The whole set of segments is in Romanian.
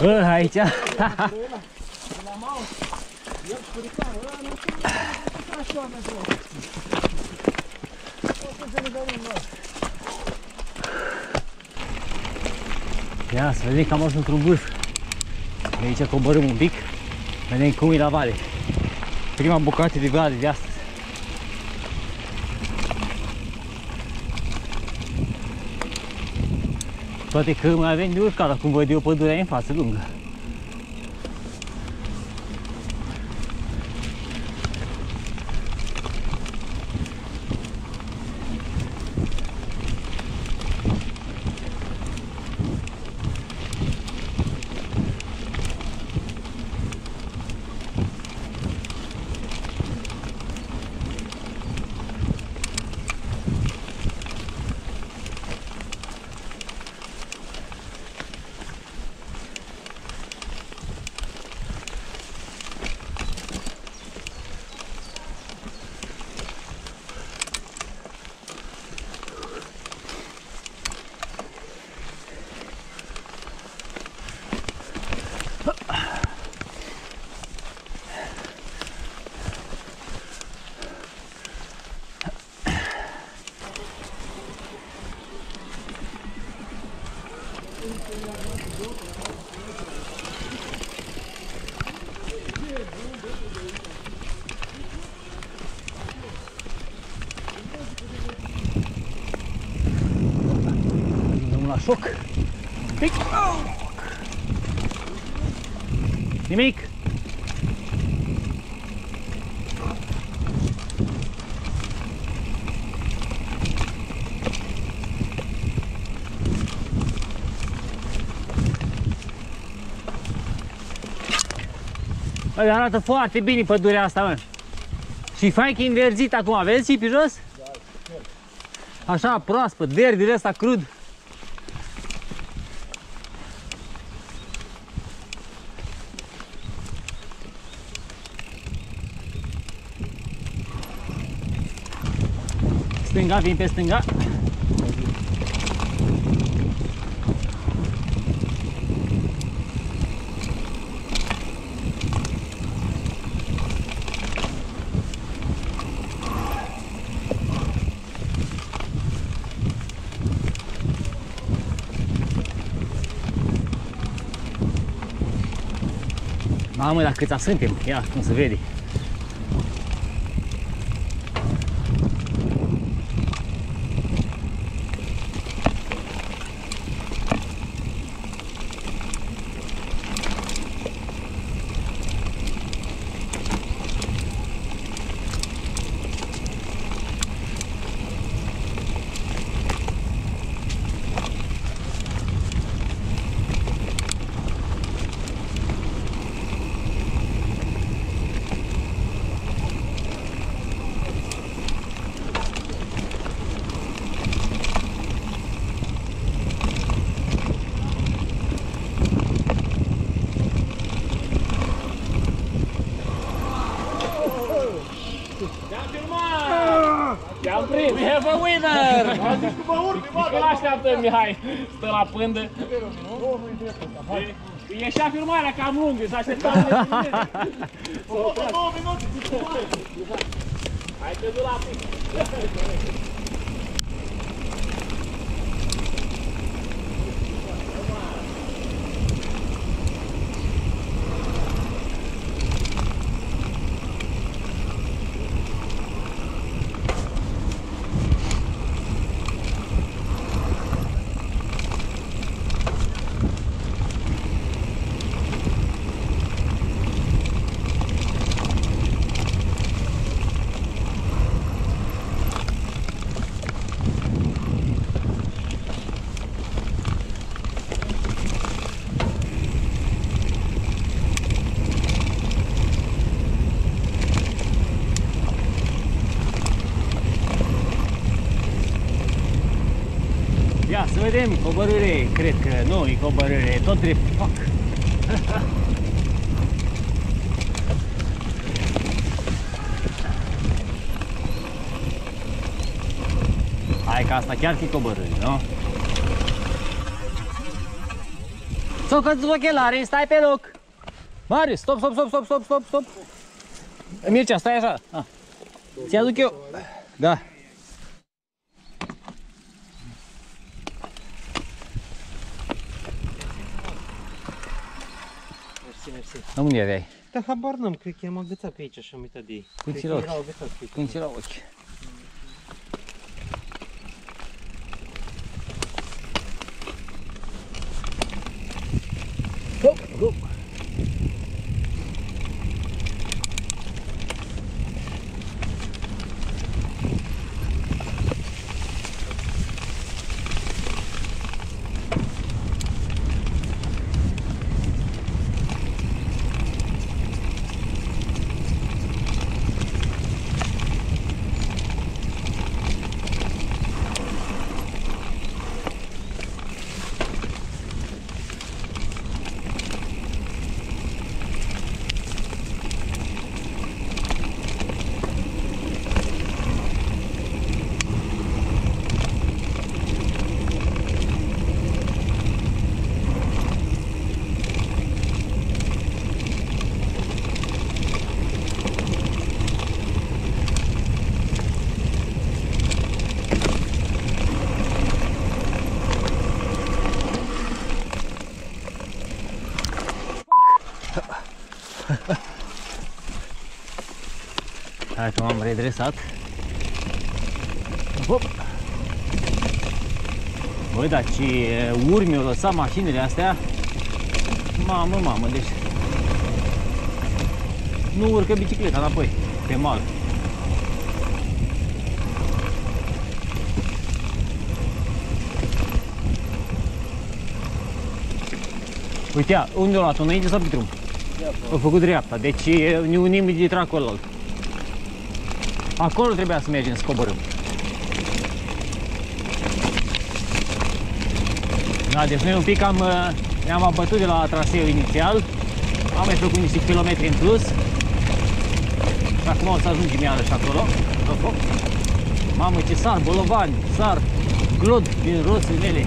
Ă, aici. Ia să vedem că am ajuns într-un vârf. De aici coborâm un pic. Vedem cum e la vale. Prima bucată de vale de astăzi. Toate că mai avem de urcat, acum văd eu pădurea în față lungă. Dăm la șoc. Pic. Nimic. Bă, arată foarte bine pădurea asta, mă. Și fain că e înverzit acum, vezi și pe jos? Așa, proaspăt, verde de ăsta crud. Stânga, vin pe stânga. Mamă, dar câța suntem, ia cum se vede. Că mă urc, Că l-așteaptă Mihai, stă la pândă. E- Ieșea filmarea cam lungă, s-a așteptat de tine. Două minute! Hai că du la pic. Vedem, coborâre, cred că nu e coborâre, e tot drept. Fac. Hai că asta chiar fi coborâre, nu? Sau că ochelari, stai pe loc! Marius, stop, stop, stop, stop, stop, stop, stop! Mircea, stai așa! Ah. Ți aduc eu! Da. Mersi, mersi. La unde aveai? Da, habar n-am, cred că i-am agățat pe aici și am uitat de ei. Cum Cred ți că l-au? erau agățați pe aici. Când ți la ochi. Hop, hop. Hai că m-am redresat. Hop. Băi, dar ce urmi au lăsat mașinile astea. Mamă, mamă, deci... Nu urcă bicicleta înapoi, pe mal. Uite, ia, unde a luat-o, înainte sau pe drum? A făcut dreapta, deci ne unim de tracul ăla. Acolo trebuia să mergem să coborâm. Da, deci noi un pic am, uh, ne-am abătut de la traseul inițial. Am mai făcut niște kilometri în plus. Și acum o să ajungem iarăși acolo. Hop, hop. Mamă, ce sar, bolovani, sar, glod din roțile mele.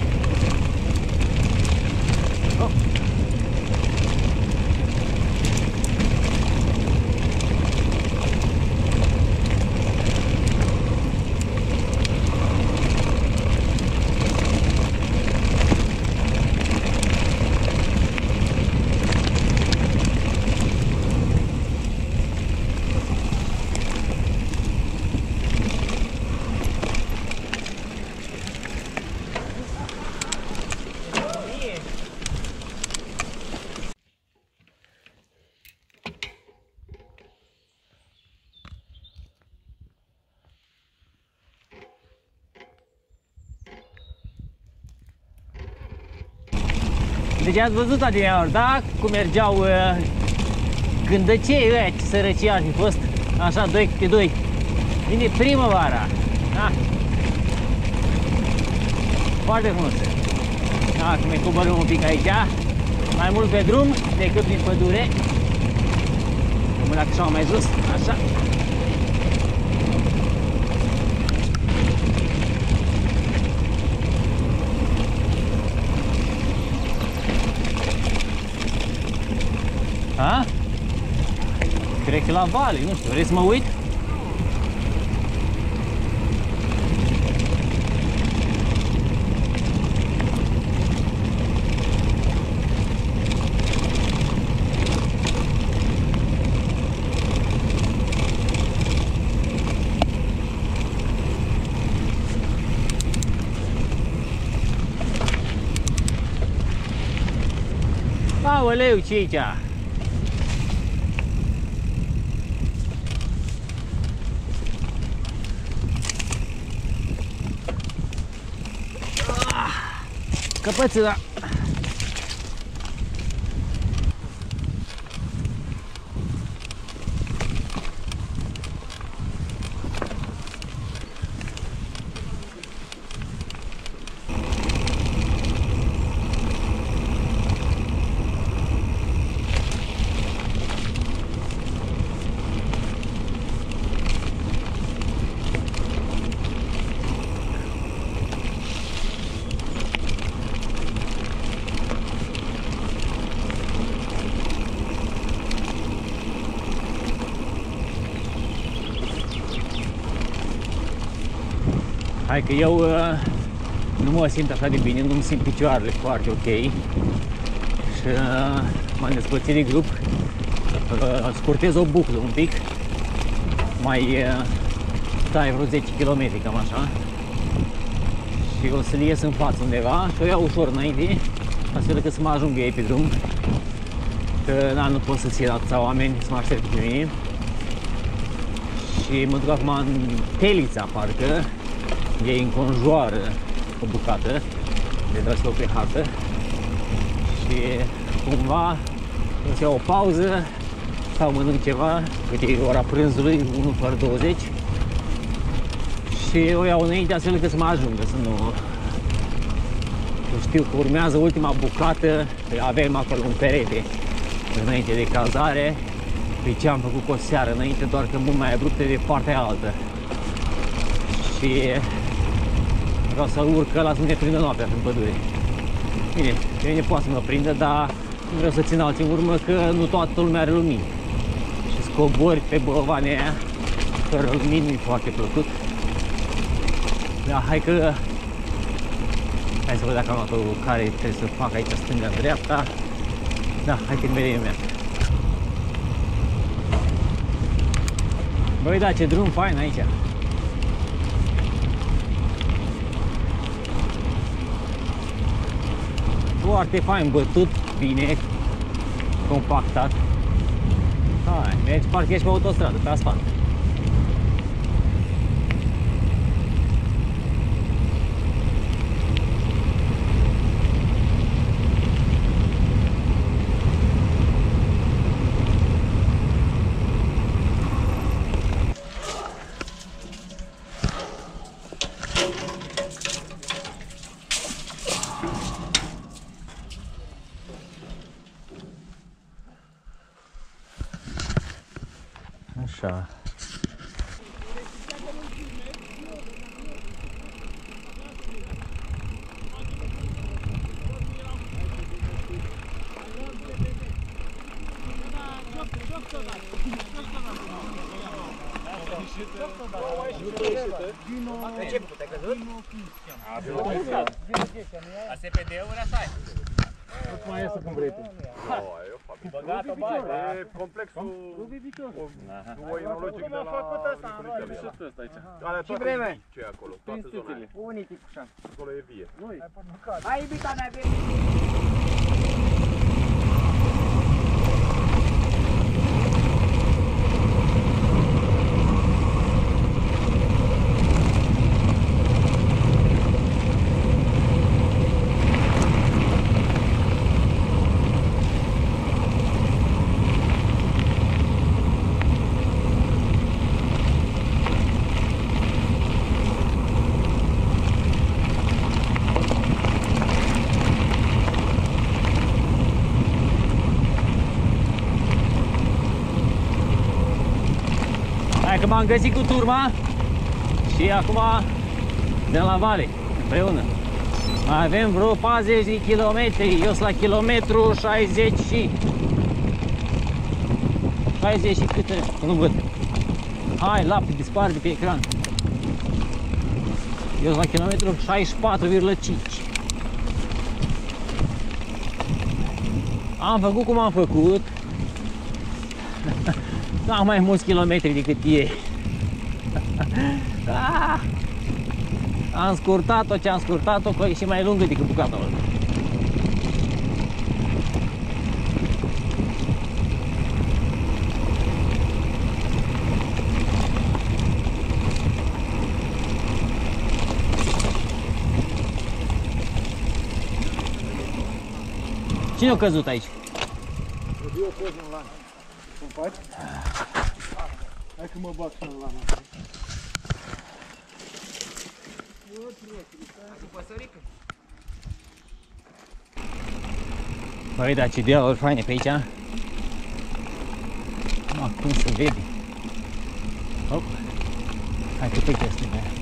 Hop. Deci ați văzut adineaori, da? Cum mergeau uh, gândăcei ăia, ce sărăcie ar fi fost, așa, doi câte doi. Vine primăvara, da? Foarte frumos. Acum mai coborâm un pic aici, mai mult pe drum decât prin pădure. Mâna așa mai jos, așa. Cred că la vale, nu știu, vrei să mă uit? Aoleu, ce aici? 不吃了 Hai că eu uh, nu mă simt așa de bine, nu-mi simt picioarele foarte ok. Și uh, m-am despărțit de grup. Uh, scurtez o buclă un pic. Mai uh, tai vreo 10 km, cam așa. Și o să-l ies în față undeva și o iau ușor înainte, astfel încât să mă ajungă ei pe drum. Că na, nu pot să țin atâția oameni să mă aștept pe mine. Și mă duc acum în Telița, parcă. Ei înconjoară o bucată de drăsău pe hartă. Și cumva o să iau o pauză sau mănânc ceva, uite e ora prânzului, 1 fără 20 și o iau înainte astfel încât să mă ajungă, să nu... Eu știu că urmează ultima bucată, avem acolo un perete înainte de cazare, pe ce am făcut cu o seară înainte, doar că mult mai abrupte de partea altă. Și vreau să urc la să ne prindă noaptea în pădure. Bine, pe mine poate să mă prindă, dar nu vreau să țin alții în urmă, că nu toată lumea are lumini. Și scobori pe băvane aia, fără lumini, nu-i foarte plăcut. Da, hai că... Hai să văd dacă am luat care trebuie să fac aici stânga-dreapta. Da, hai că vedem imediat. Băi, da, ce drum fain aici. Foarte fain bătut, bine, compactat. Hai, mergi, parcă ești pe autostradă, pe asfalt. ASPD-uri așa e. Nu mai iese cum vrei tu. Băgat-o bai, da. E complexul o inologic de la Nicoletele. Alea toate vreme? vii, ce e acolo, toată zona aia. Unii cu șan. Acolo e vie. Hai, iubita mea, veni. M-am găsit cu turma și acum de la vale împreună. Mai avem vreo 40 de kilometri, eu sunt la kilometru 60 și 60 și câte, nu văd. Hai, lapte, dispare de pe ecran. Eu sunt la kilometru 64,5. Am făcut cum am făcut. Am mai mulți kilometri decât ei. Ah! Am scurtat-o ce am scurtat-o, că e și mai lungă decât bucata ăla. Cine a căzut aici? Eu pot în lană. Cum faci? Hai că mă bag și în lană. Băi, dar ce dealuri faine pe aici. Mă, cum se vede. Hop. Hai că pe chestia mea.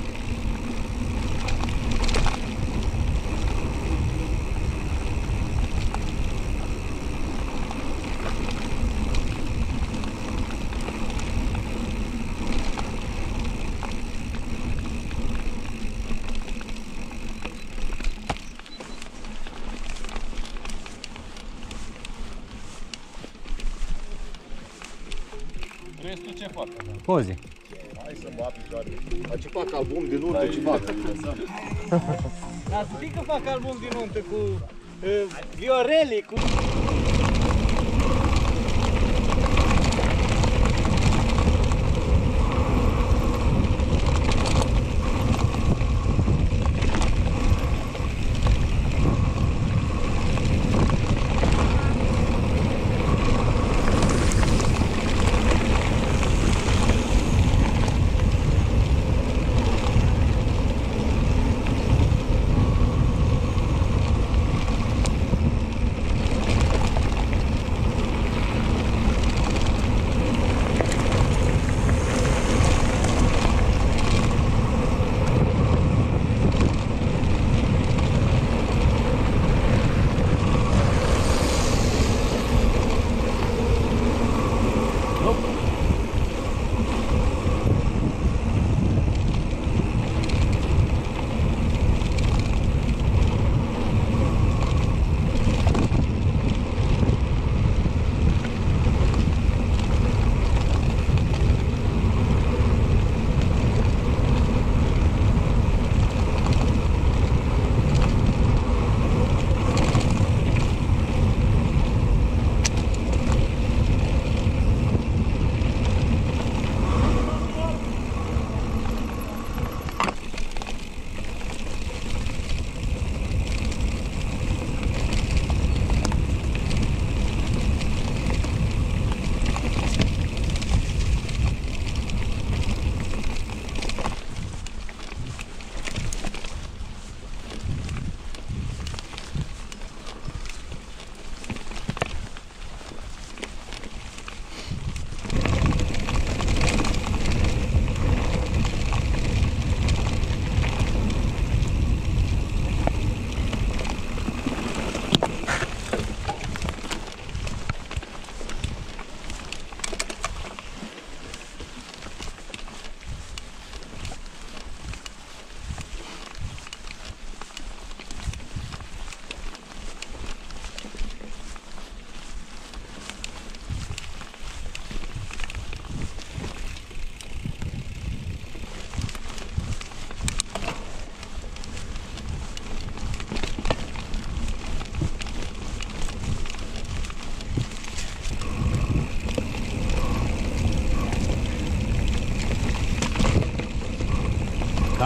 Poze. Hai să mă picioare. Dar ce fac album din urmă, ce fac? Dar să știi că fac album din nuntă cu uh, Vioreli, cu...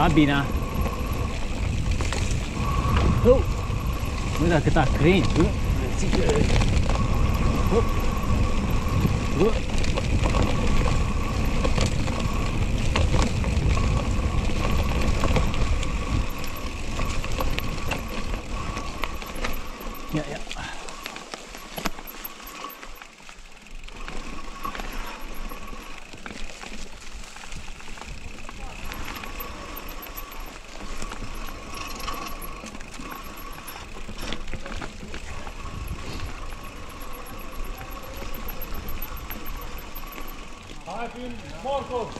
Cabina. Oh. Nu dacă ta crengi, bă. Țică. Hop. Bă. Ia, ia. Hai prin morcov!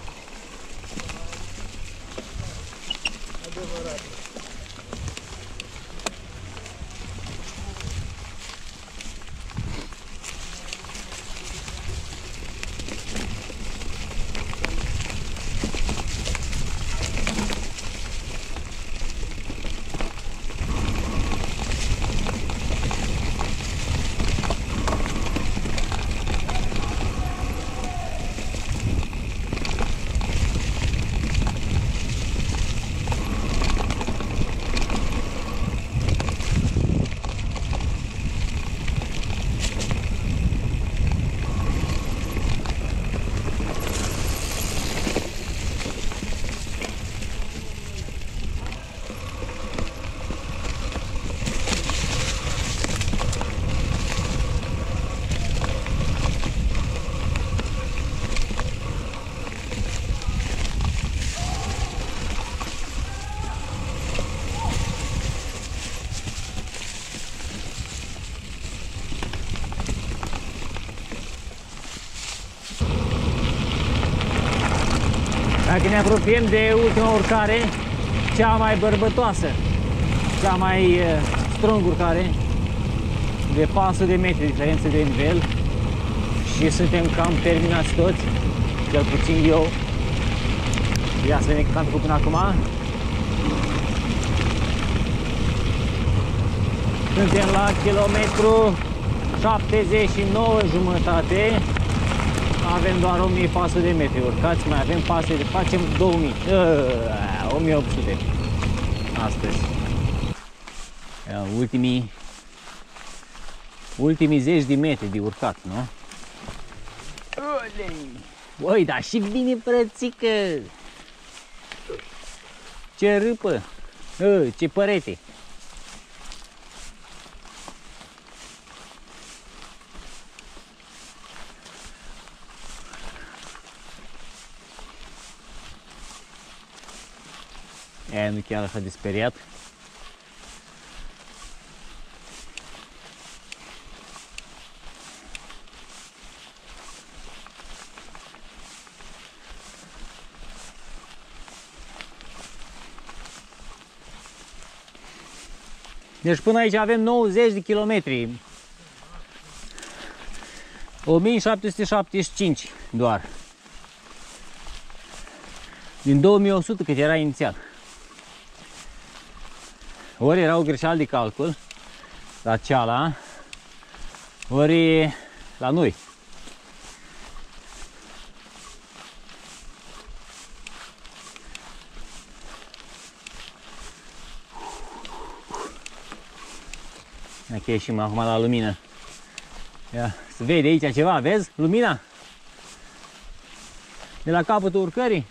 Dacă ne apropiem de ultima urcare, cea mai bărbătoasă, cea mai uh, strong urcare, de 400 de metri diferență de nivel și suntem cam terminați toți. cel puțin eu. Ia să vedem cât am făcut până acum. Suntem la kilometru 79 jumătate. Avem doar 1400 de metri urcați, mai avem pase de facem 2000. Uh, 1800 astăzi. Ia, ultimii ultimii zeci de metri de urcat, nu? Olei! Oi, dar și bine frățică! Ce râpă! Ă, ce părete! Aia nu chiar așa de speriat. Deci până aici avem 90 de kilometri. 1775 doar. Din 2100 cât era inițial. Ori era o greșeală de calcul la ceala, ori la noi. Dacă ieșim acum la lumină. Ia, se vede aici ceva, vezi? Lumina? De la capătul urcării?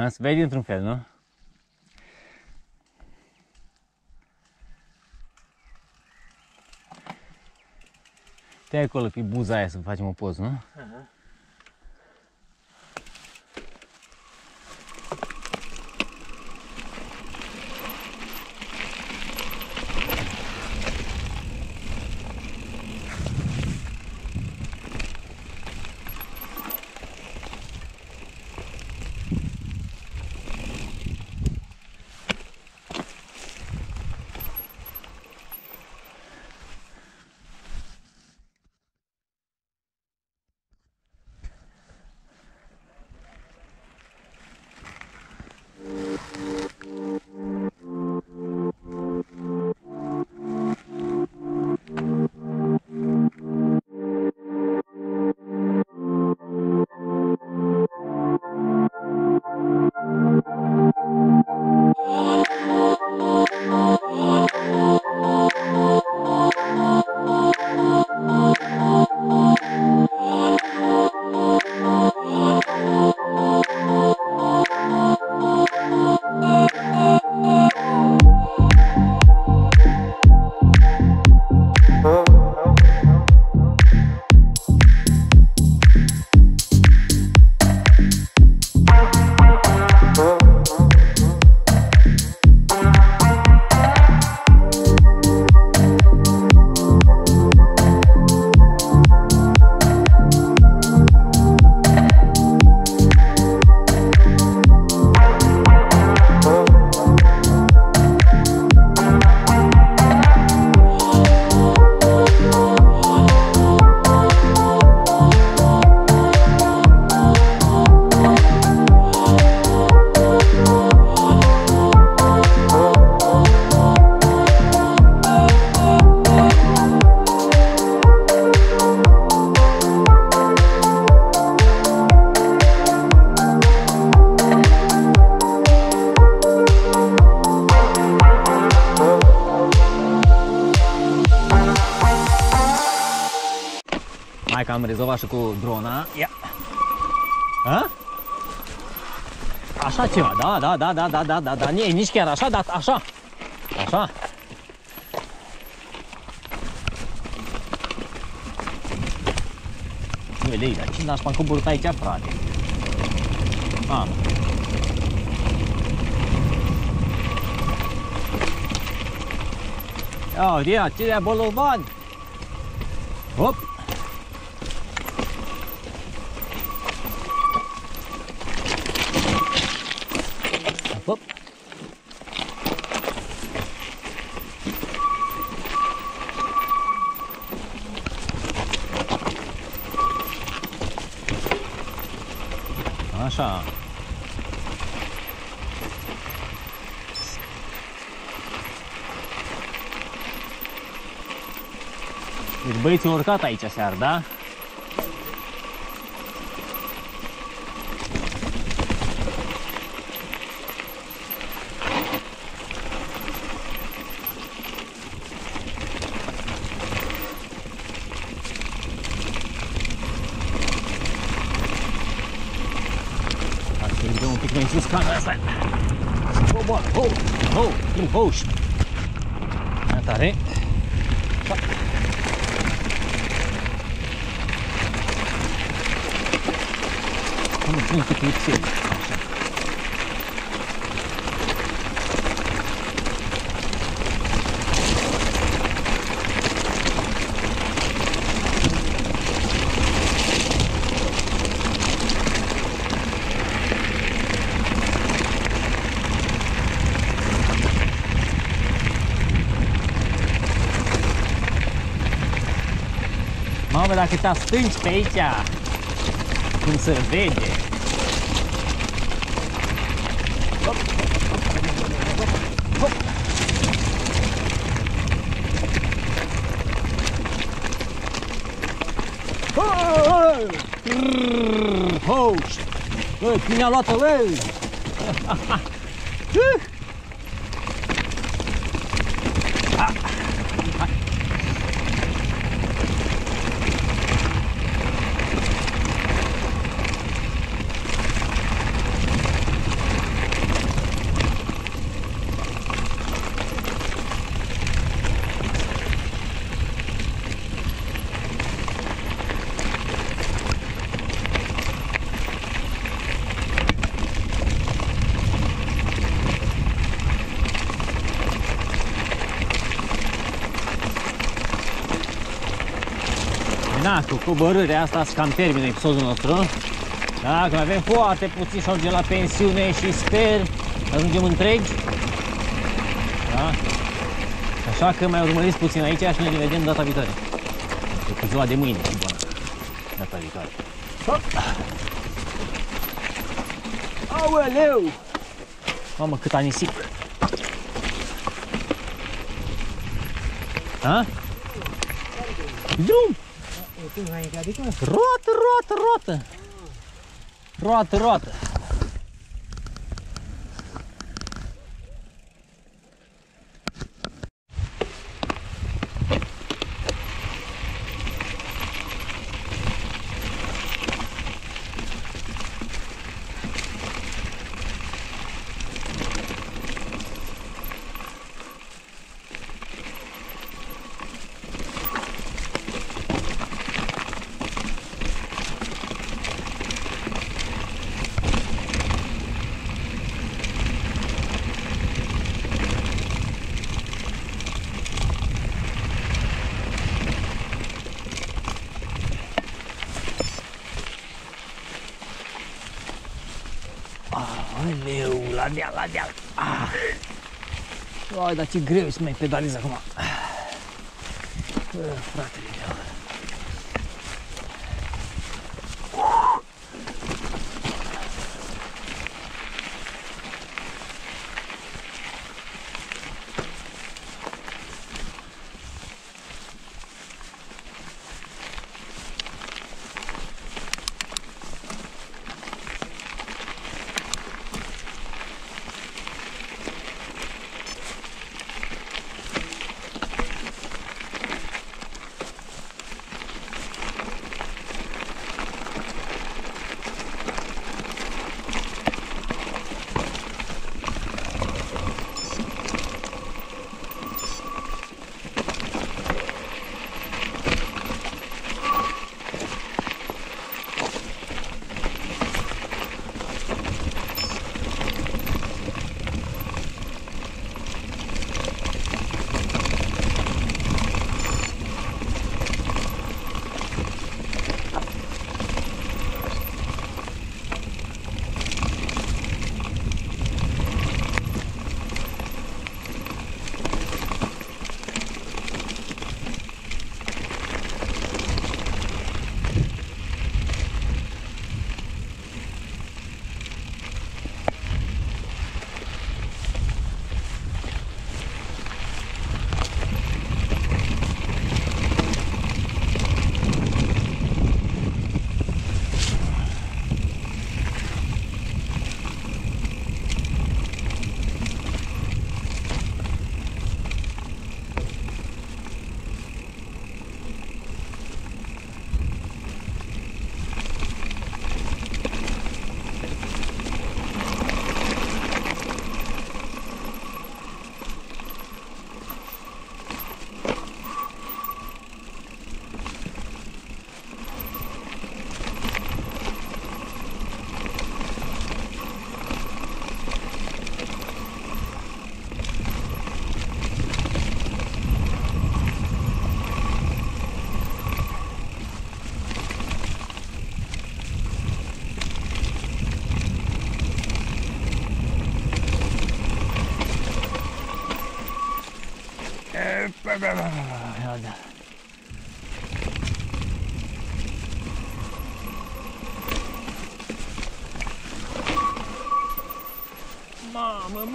A, se vede într-un fel, nu? te acolo pe buza aia să facem o poză, nu? Că am rezolvat și cu drona. Ia. A? Așa ceva, da, da, da, da, da, da, da, da, nici chiar așa, dar așa. Așa. Nu, lei, dar cine n-aș m-am coborât aici, frate? A. Ia, uite, ia, cine e bolovan? Hop! Hop! Așa. Deci băieții au urcat aici seară, da? Hai să ridicăm un pic mai sus camera asta. Oh, bă, oh, oh, prin hoș. Mai tare. Pa. Am un pic lipsit. Așa. Mamă, dacă te stângi pe aici, cum se vede. Hop. Hop. Hoi! Trrr, Hoș! Băi, cine a coborârea asta să cam termină episodul nostru. Da, că mai avem foarte puțin și ajungem la pensiune și sper să ajungem întregi. Da? Așa că mai urmăriți puțin aici și noi ne vedem data viitoare. E cu ziua de mâine, și bună. Data viitoare. Hop! Aoleu! Mamă, cât a nisip! Ha? Drum! Roată, roată, roată! Roată, roată! Aoleu, la deal, la deal. Ah. Ai, dar ce greu e să mai pedalezi acum. Bă, fratele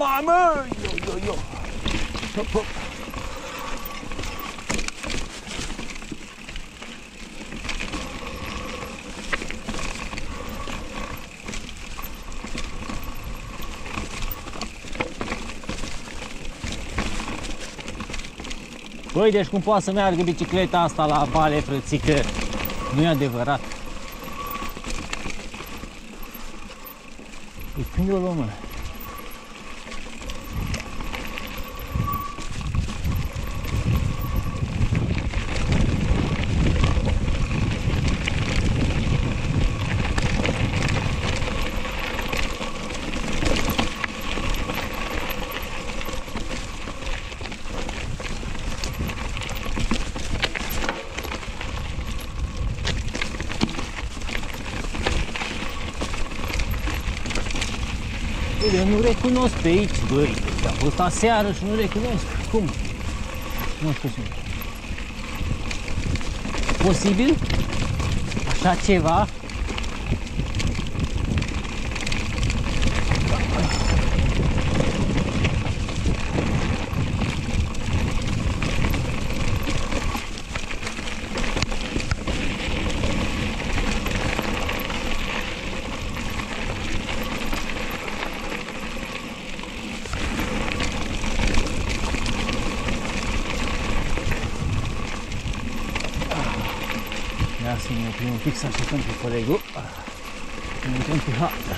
Mamă, mamă! Yo, yo, yo! Hop, hop. Băi, deci cum poate să meargă bicicleta asta la vale, frățică? Nu e adevărat. Îi prinde o lume. Băi, eu nu recunosc pe aici, băi. Deci a fost aseară și nu recunosc. Cum? Nu știu ce. Posibil? Așa ceva? Ia să ne oprim un pic să așteptăm pe colegul. Să ne intrăm pe hartă.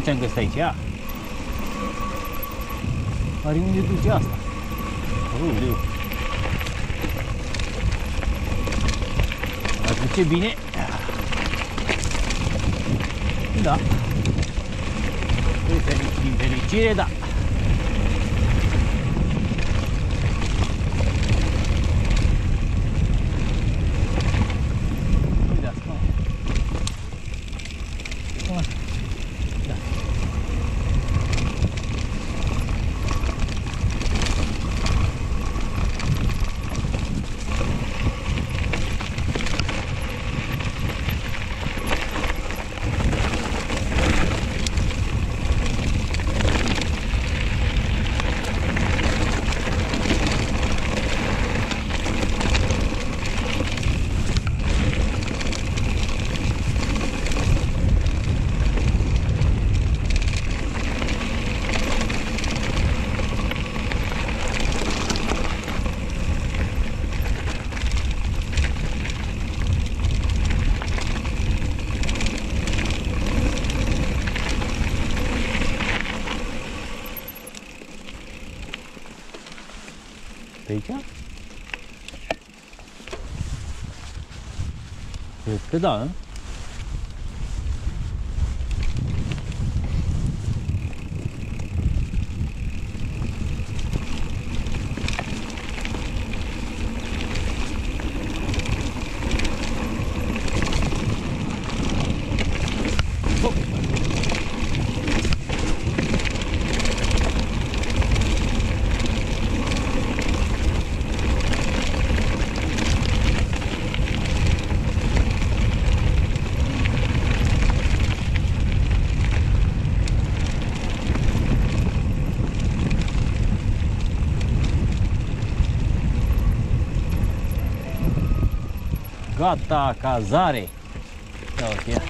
Mamă, ce-am găsit aici, ia! Are unde duce asta? Aoleu! Ar duce bine? Da. Din feric- Din fericire, da. Uite asta. Cum așa? Pe aici? Cred că Gata, cazare! Ia uite, ia.